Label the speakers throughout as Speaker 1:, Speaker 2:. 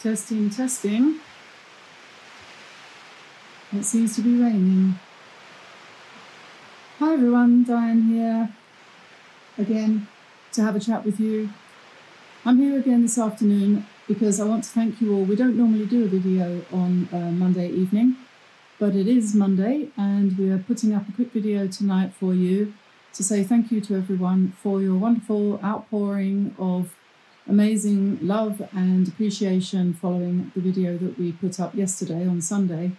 Speaker 1: Testing, testing. It seems to be raining. Hi everyone, Diane here again to have a chat with you. I'm here again this afternoon because I want to thank you all. We don't normally do a video on uh, Monday evening, but it is Monday and we are putting up a quick video tonight for you to say thank you to everyone for your wonderful outpouring of amazing love and appreciation following the video that we put up yesterday on Sunday,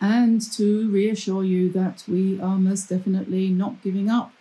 Speaker 1: and to reassure you that we are most definitely not giving up.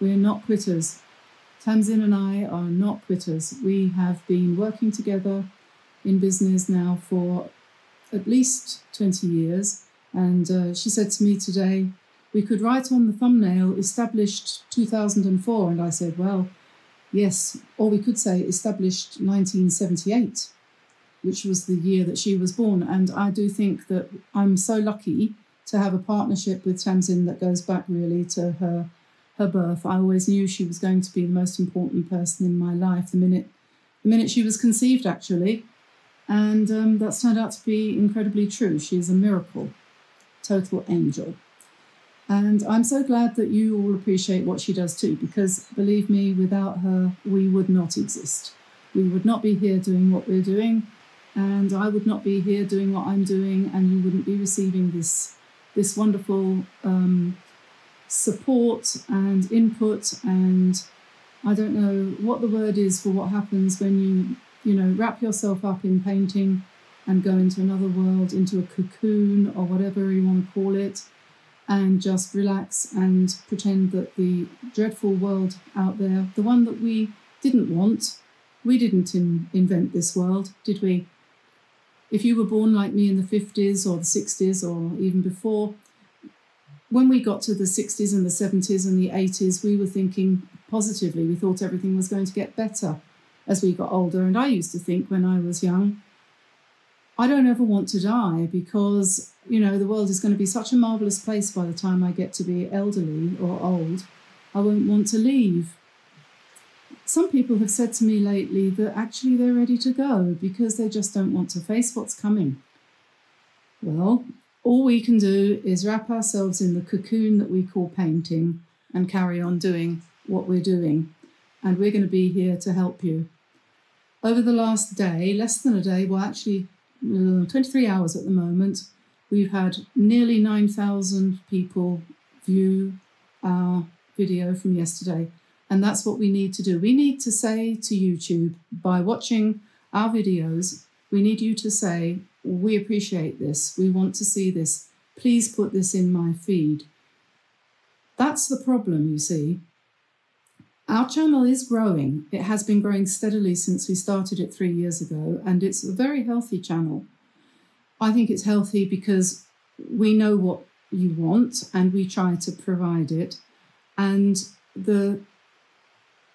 Speaker 1: We're not quitters. Tamzin and I are not quitters. We have been working together in business now for at least 20 years. And uh, she said to me today, we could write on the thumbnail established 2004. And I said, well, Yes, or we could say established 1978, which was the year that she was born. And I do think that I'm so lucky to have a partnership with Tamzin that goes back really to her her birth. I always knew she was going to be the most important person in my life the minute the minute she was conceived, actually. And um, that's turned out to be incredibly true. She is a miracle, total angel. And I'm so glad that you all appreciate what she does too, because believe me, without her, we would not exist. We would not be here doing what we're doing, and I would not be here doing what I'm doing, and you wouldn't be receiving this this wonderful um, support and input. And I don't know what the word is for what happens when you you know wrap yourself up in painting and go into another world, into a cocoon or whatever you want to call it and just relax and pretend that the dreadful world out there, the one that we didn't want, we didn't in, invent this world, did we? If you were born like me in the 50s or the 60s or even before, when we got to the 60s and the 70s and the 80s, we were thinking positively. We thought everything was going to get better as we got older. And I used to think when I was young, I don't ever want to die because you know, the world is going to be such a marvelous place by the time I get to be elderly or old. I won't want to leave. Some people have said to me lately that actually they're ready to go because they just don't want to face what's coming. Well, all we can do is wrap ourselves in the cocoon that we call painting and carry on doing what we're doing. And we're going to be here to help you. Over the last day, less than a day, well, actually, uh, 23 hours at the moment, We've had nearly 9,000 people view our video from yesterday. And that's what we need to do. We need to say to YouTube by watching our videos, we need you to say, We appreciate this. We want to see this. Please put this in my feed. That's the problem, you see. Our channel is growing. It has been growing steadily since we started it three years ago, and it's a very healthy channel. I think it's healthy because we know what you want and we try to provide it. And the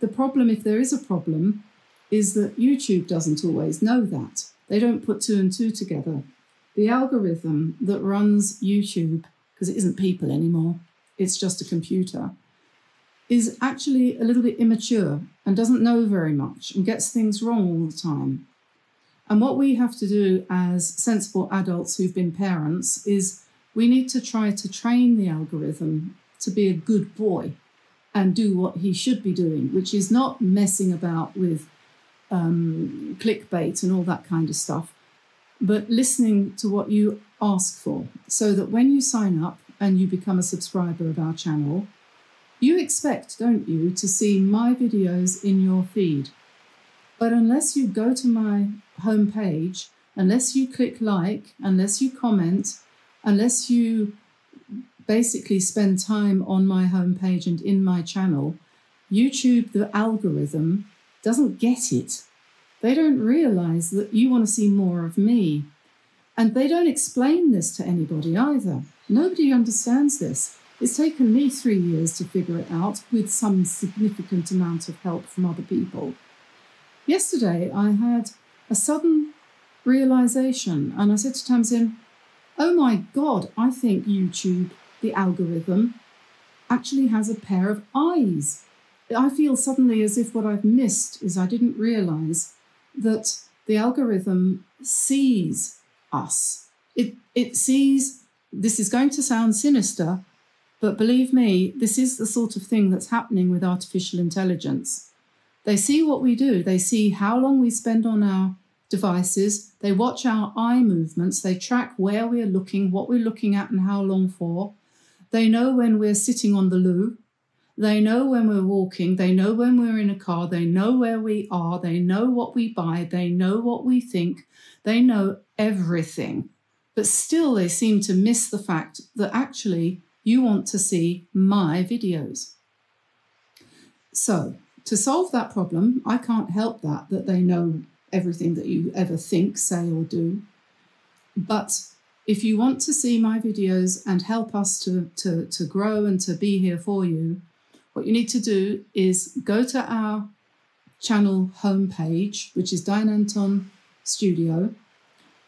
Speaker 1: the problem, if there is a problem, is that YouTube doesn't always know that. They don't put two and two together. The algorithm that runs YouTube, because it isn't people anymore, it's just a computer, is actually a little bit immature and doesn't know very much and gets things wrong all the time. And what we have to do as sensible adults who've been parents is we need to try to train the algorithm to be a good boy and do what he should be doing, which is not messing about with um, clickbait and all that kind of stuff, but listening to what you ask for so that when you sign up and you become a subscriber of our channel, you expect, don't you, to see my videos in your feed. But unless you go to my homepage, unless you click like, unless you comment, unless you basically spend time on my homepage and in my channel, YouTube, the algorithm, doesn't get it. They don't realize that you want to see more of me. And they don't explain this to anybody either. Nobody understands this. It's taken me three years to figure it out with some significant amount of help from other people. Yesterday, I had a sudden realization, and I said to Tamzin, Oh my God, I think YouTube, the algorithm, actually has a pair of eyes. I feel suddenly as if what I've missed is I didn't realize that the algorithm sees us. It, it sees, this is going to sound sinister, but believe me, this is the sort of thing that's happening with artificial intelligence. They see what we do, they see how long we spend on our devices, they watch our eye movements, they track where we're looking, what we're looking at, and how long for. They know when we're sitting on the loo. They know when we're walking. They know when we're in a car. They know where we are. They know what we buy. They know what we think. They know everything. But still, they seem to miss the fact that actually you want to see my videos. So, to solve that problem, I can't help that, that they know everything that you ever think, say, or do. But if you want to see my videos and help us to, to, to grow and to be here for you, what you need to do is go to our channel homepage, which is Diane Antone Studio,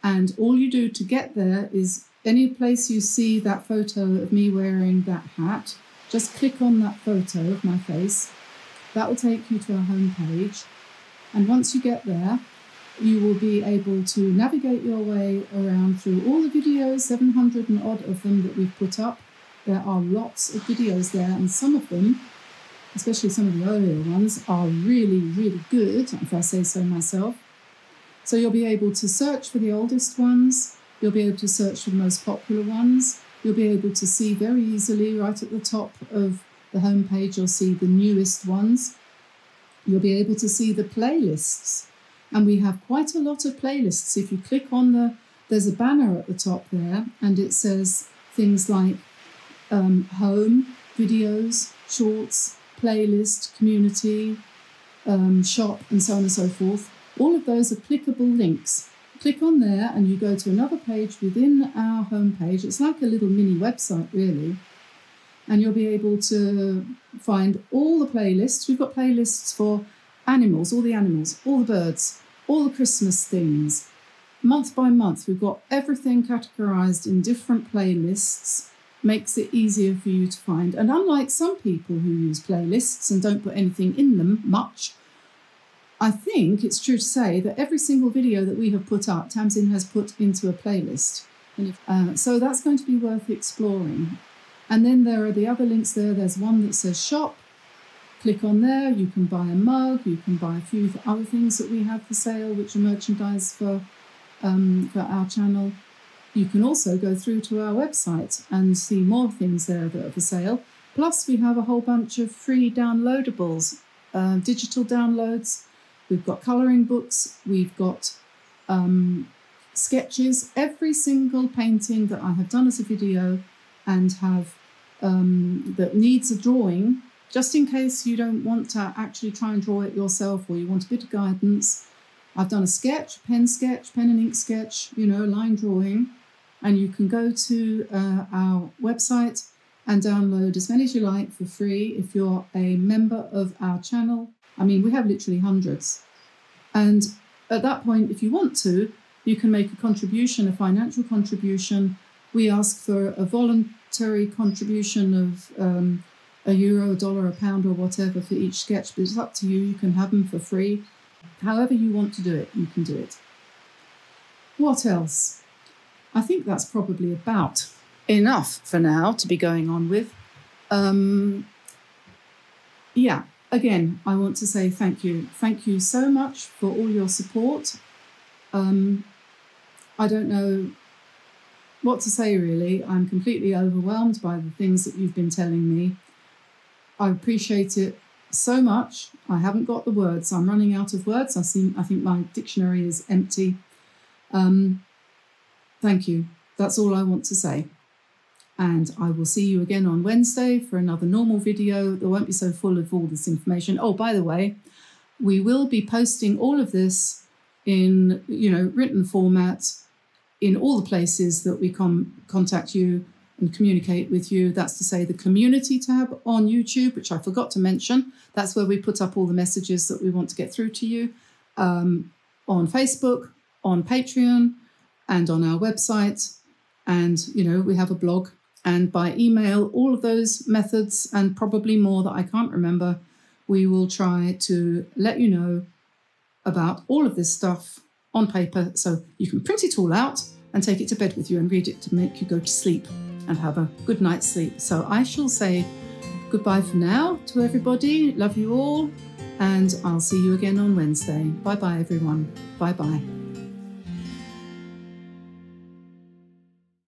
Speaker 1: and all you do to get there is any place you see that photo of me wearing that hat, just click on that photo of my face. That will take you to our homepage. And once you get there, you will be able to navigate your way around through all the videos, 700 and odd of them that we've put up. There are lots of videos there, and some of them especially some of the earlier ones, are really, really good, if I say so myself. So you'll be able to search for the oldest ones, you'll be able to search for the most popular ones, you'll be able to see very easily right at the top of the homepage, you'll see the newest ones. You'll be able to see the playlists. And we have quite a lot of playlists. If you click on the, there's a banner at the top there, and it says things like um, home, videos, shorts, playlist, community, um, shop, and so on and so forth. All of those are clickable links. Click on there and you go to another page within our homepage. It's like a little mini website, really. And you'll be able to find all the playlists. We've got playlists for animals, all the animals, all the birds, all the Christmas things. Month by month, we've got everything categorized in different playlists makes it easier for you to find. And unlike some people who use playlists and don't put anything in them much, I think it's true to say that every single video that we have put up, Tamsin has put into a playlist. Uh, so that's going to be worth exploring. And then there are the other links there. There's one that says shop. Click on there. You can buy a mug. You can buy a few other things that we have for sale, which are merchandise for um, for our channel. You can also go through to our website and see more things there that are for sale. Plus, we have a whole bunch of free downloadables, uh, digital downloads. We've got colouring books. We've got um, sketches. Every single painting that I have done as a video and have um, that needs a drawing, just in case you don't want to actually try and draw it yourself or you want a bit of guidance. I've done a sketch, pen sketch, pen and ink sketch, you know, line drawing and you can go to uh, our website and download as many as you like for free if you're a member of our channel. I mean, we have literally hundreds. And at that point, if you want to, you can make a contribution, a financial contribution. We ask for a voluntary contribution of um, a euro, a dollar, a pound, or whatever for each sketch, but it's up to you. You can have them for free. However, you want to do it, you can do it. What else? I think that's probably about enough for now to be going on with. Um, yeah, again, I want to say thank you. Thank you so much for all your support. Um, I don't know what to say really. I'm completely overwhelmed by the things that you've been telling me. I appreciate it so much. I haven't got the words. I'm running out of words. I seem I think my dictionary is empty. Um, Thank you. That's all I want to say. And I will see you again on Wednesday for another normal video that won't be so full of all this information. Oh, by the way, we will be posting all of this in you know written format in all the places that we com- contact you and communicate with you. That's to say, the community tab on YouTube, which I forgot to mention. That's where we put up all the messages that we want to get through to you. Um, on Facebook, on Patreon, and on our website. And, you know, we have a blog. And by email, all of those methods and probably more that I can't remember, we will try to let you know about all of this stuff on paper so you can print it all out and take it to bed with you and read it to make you go to sleep and have a good night's sleep. So I shall say goodbye for now to everybody. Love you all. And I'll see you again on Wednesday. Bye bye, everyone. Bye bye.